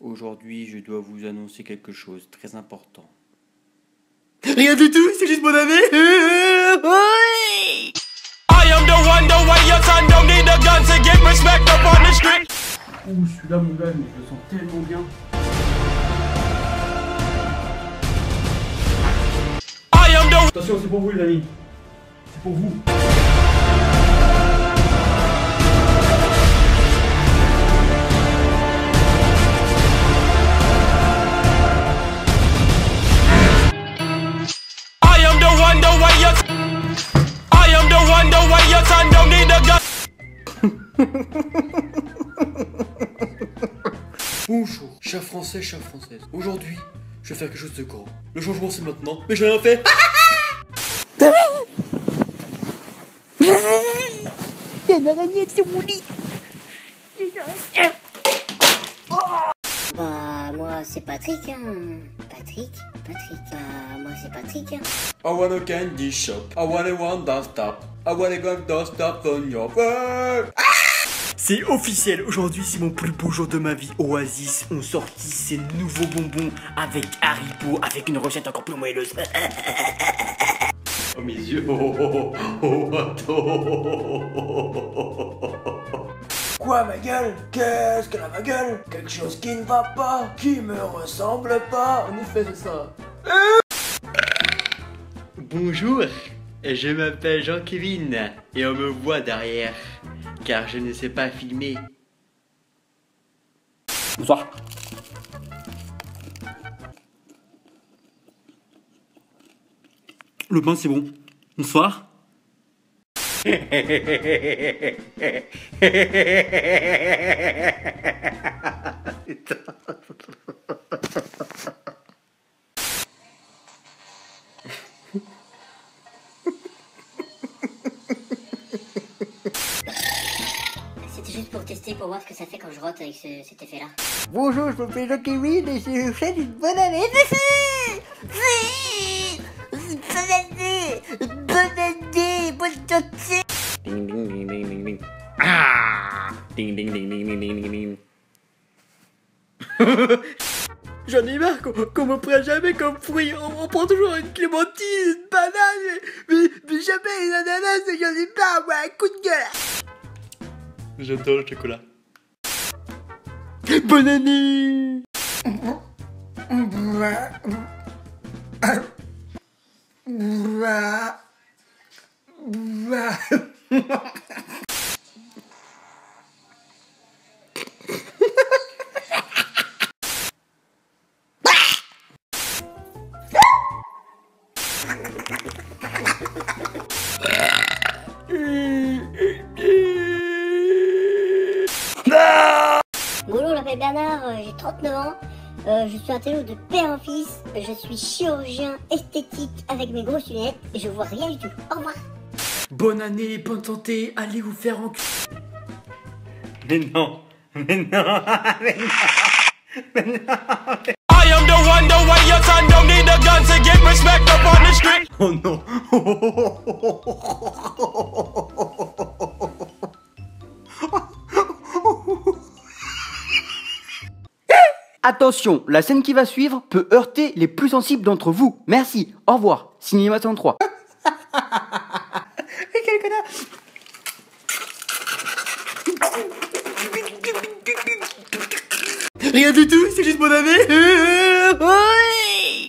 Aujourd'hui, je dois vous annoncer quelque chose de très important. Rien du tout, c'est juste mon ami. I am the one, the way your son don't need a gun to get respect up on the street. Ouh, celui-là, mon gars, mais je le sens tellement bien. I am the Attention, c'est pour vous, les amis. C'est pour vous. Your son don't need a gun. Bonjour, chers français, chères françaises. Aujourd'hui, je vais faire quelque chose de grand. Le changement, c'est maintenant, mais j'ai rien fait. Bah, moi, c'est Patrick, hein. Patrick Patrick. Bah, moi, c'est Patrick, hein. I want a candy shop. I want a one don't stop. I want a gun don't stop on your. C'est officiel, aujourd'hui c'est mon plus beau jour de ma vie. Oasis ont sorti ces nouveaux bonbons avec Haribo, avec une recette encore plus moelleuse. Oh mes yeux, oh oh oh, oh. Quoi ma gueule? Qu'est-ce qu'elle a ma gueule? Quelque chose qui ne va pas, qui me ressemble pas. En effet c'est ça. Bonjour, je m'appelle Jean-Kévin et on me voit derrière, car je ne sais pas filmer. Bonsoir. Le pain c'est bon. Bonsoir. C'était juste pour tester, pour voir ce que ça fait quand je rote avec ce- cet effet-là. Bonjour, je m'appelle Jean-Kévin et je vous souhaite une bonne année. Bonne année Bonne année Bonne santé Ding ding ding ding ding ding. Ah Ding ding ding ding ding ding ding ding. J'en ai marre qu'on qu'on me prenne jamais comme fruit. On, on prend toujours une clémentine, une banane, mais, mais jamais une ananas. J'en ai marre, moi, coup de gueule. J'adore le chocolat. Bonne année Bonjour, je m'appelle Bernard, euh, j'ai 39 ans. Euh, je suis un télo de père en fils. Je suis chirurgien esthétique avec mes grosses lunettes et je vois rien du tout. Au revoir. Bonne année, bonne santé, allez vous faire en Mais non Mais non Mais non I am the one, the way your son Oh non Attention, la scène qui va suivre peut heurter les plus sensibles d'entre vous. Merci, au revoir. Cinéma 103. Quel connard Rien du tout, c'est juste mon ami